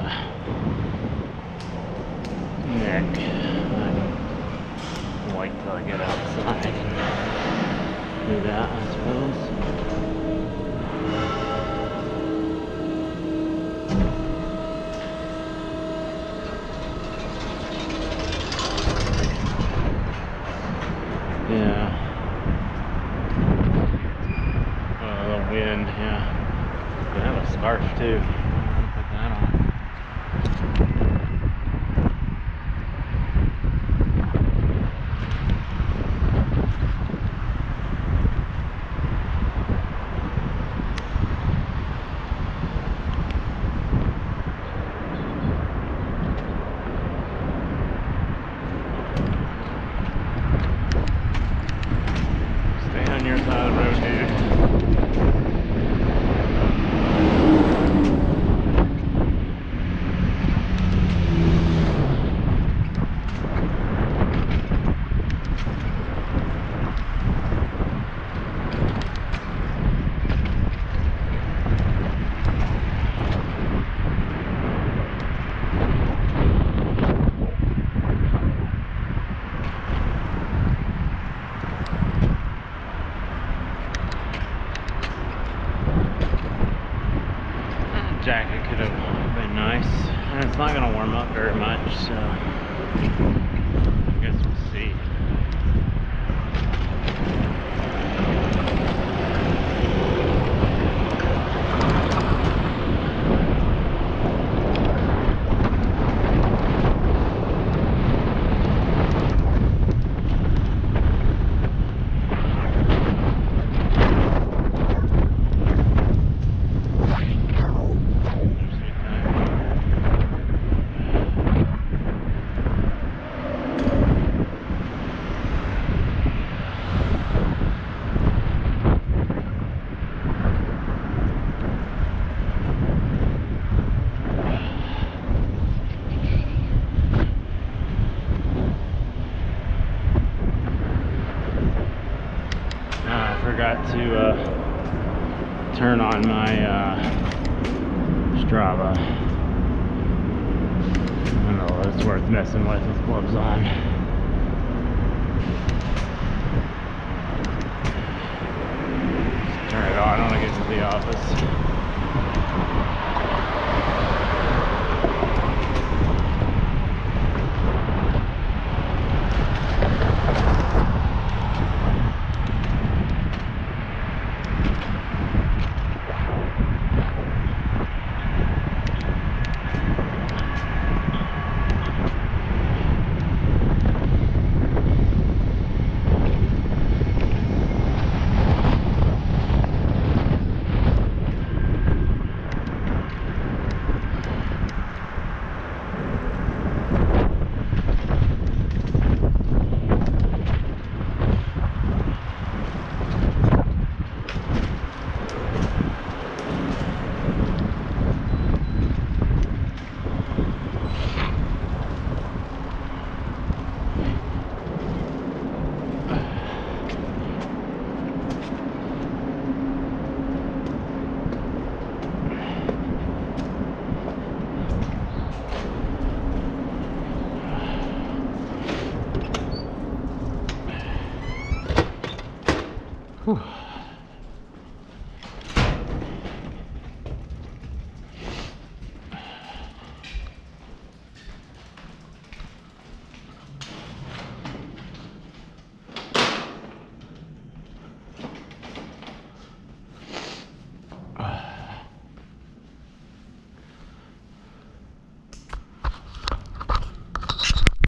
Yeah, neck. I can wait till I get outside and do that, I suppose. Yeah. Uh, the wind, yeah. I have a scarf too. The road, dude. It's not going to warm up very much, so I guess we'll see. Uh, I forgot to uh, turn on my uh, Strava. I don't know, it's worth messing with with gloves on. Turn it on when I get to the office. Whew.